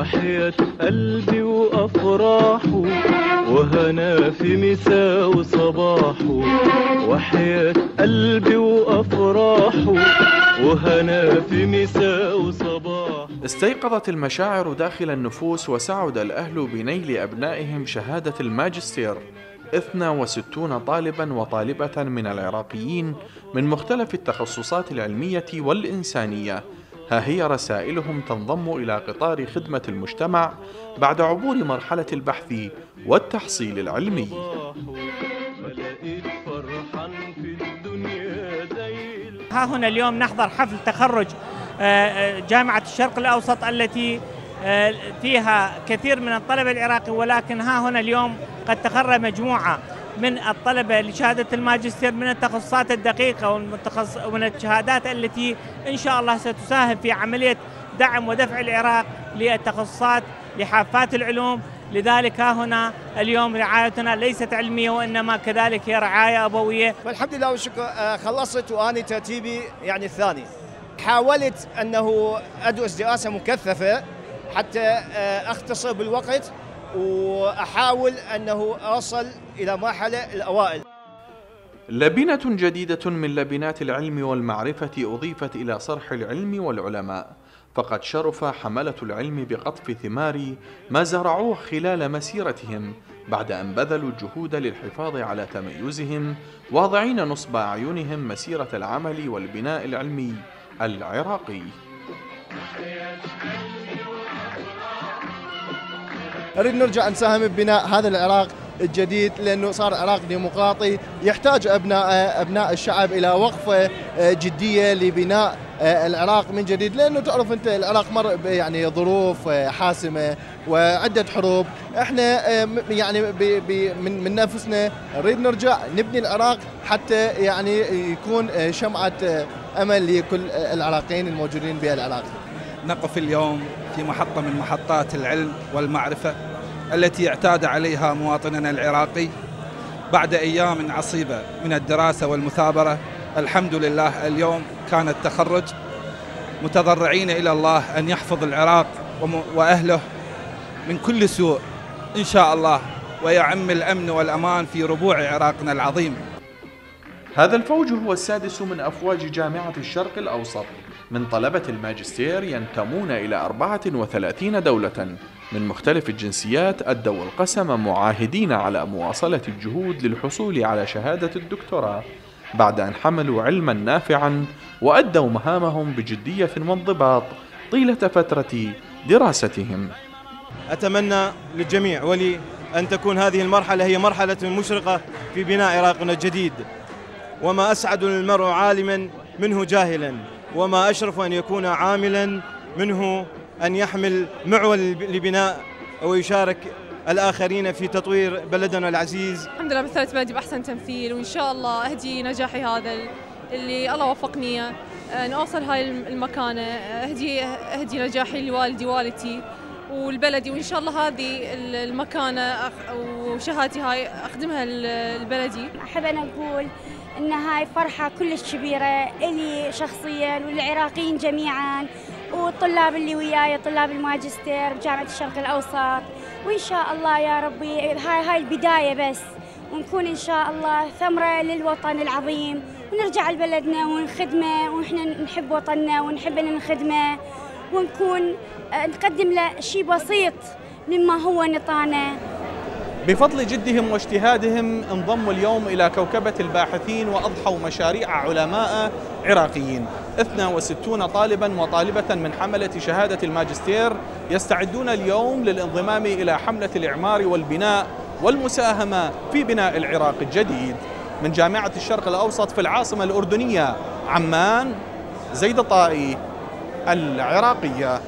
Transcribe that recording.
وحياة قلبي وأفراحه وهنا في مساء وصباحه وحياة قلبي وأفراحه وهنا في مساء وصباحه استيقظت المشاعر داخل النفوس وسعد الأهل بنيل أبنائهم شهادة الماجستير. 62 طالبا وطالبة من العراقيين من مختلف التخصصات العلمية والإنسانية. ها هي رسائلهم تنضم إلى قطار خدمة المجتمع بعد عبور مرحلة البحث والتحصيل العلمي. ها هنا اليوم نحضر حفل تخرج آه، آه، جامعة الشرق الأوسط التي آه، فيها كثير من الطلبة العراقي ولكن ها هنا اليوم قد تخرج مجموعة من الطلبة لشهادة الماجستير من التخصصات الدقيقة والمتخص ومن الشهادات التي إن شاء الله ستساهم في عملية دعم ودفع العراق للتخصصات لحافات العلوم. لذلك ها هنا اليوم رعايتنا ليست علمية وإنما كذلك هي رعاية أبوية. فالحمد لله والشكر. آه، خلصت وأني ترتيبي يعني الثاني. حاولت أنه أدرس دراسة مكثفة حتى آه، أختصر بالوقت. وأحاول أنه اوصل إلى مرحلة الأوائل. لبنة جديدة من لبنات العلم والمعرفة أضيفت إلى صرح العلم والعلماء فقد شرف حملة العلم بقطف ثمار ما زرعوه خلال مسيرتهم بعد أن بذلوا الجهود للحفاظ على تميزهم واضعين نصب أعينهم مسيرة العمل والبناء العلمي العراقي. نريد نرجع نساهم ببناء هذا العراق الجديد لأنه صار عراق ديمقراطي يحتاج أبناء أبناء الشعب إلى وقفة جدية لبناء العراق من جديد. لأنه تعرف أنت العراق مر يعني ظروف حاسمة وعدة حروب. إحنا يعني ب- ب- من من نفسنا نريد نرجع نبني العراق حتى يعني يكون شمعة أمل لكل العراقيين الموجودين بالعراق نقف اليوم في محطة من محطات العلم والمعرفة التي اعتاد عليها مواطننا العراقي بعد أيام عصيبة من الدراسة والمثابرة. الحمد لله اليوم كان التخرج. متضرعين إلى الله أن يحفظ العراق وأهله من كل سوء إن شاء الله ويعم الأمن والأمان في ربوع عراقنا العظيم. هذا الفوج هو السادس من أفواج جامعة الشرق الأوسط. من طلبة الماجستير ينتمون إلى 34 دولة من مختلف الجنسيات أدوا القسم معاهدين على مواصلة الجهود للحصول على شهادة الدكتوراه بعد أن حملوا علما نافعا وأدوا مهامهم بجدية وانضباط طيلة فترة دراستهم. أتمنى للجميع ولي أن تكون هذه المرحلة هي مرحلة مشرقة في بناء عراقنا الجديد وما أسعد المرء عالما منه جاهلا. وما أشرف أن يكون عاملا منه أن يحمل معول لبناء ويشارك الآخرين في تطوير بلدنا العزيز. الحمد لله مثلت بلدي بأحسن تمثيل وإن شاء الله أهدي نجاحي هذا اللي الله وفقني آه، أن أوصل هاي المكانة أهدي أهدي نجاحي لوالدي والدتي والبلدي وإن شاء الله هذه المكانة أخ- وشهادتي هاي أخدمها لبلدي أحب أن أقول أن هاي فرحة كلش كبيرة إلي شخصيا والعراقيين جميعا والطلاب اللي وياي طلاب الماجستير بجامعة الشرق الأوسط. وإن شاء الله يا ربي هاي هاي البداية بس. ونكون إن شاء الله ثمرة للوطن العظيم. ونرجع لبلدنا ونخدمه ونحن نحب وطننا ونحب أن نخدمه. ونكون نقدم له شيء بسيط مما هو نطانا بفضل جدهم واجتهادهم انضموا اليوم إلى كوكبة الباحثين وأضحوا مشاريع علماء عراقيين. 62 طالبا وطالبة من حملة شهادة الماجستير يستعدون اليوم للانضمام إلى حملة الإعمار والبناء والمساهمة في بناء العراق الجديد. من جامعة الشرق الأوسط في العاصمة الأردنية عمان زيد طائي العراقية.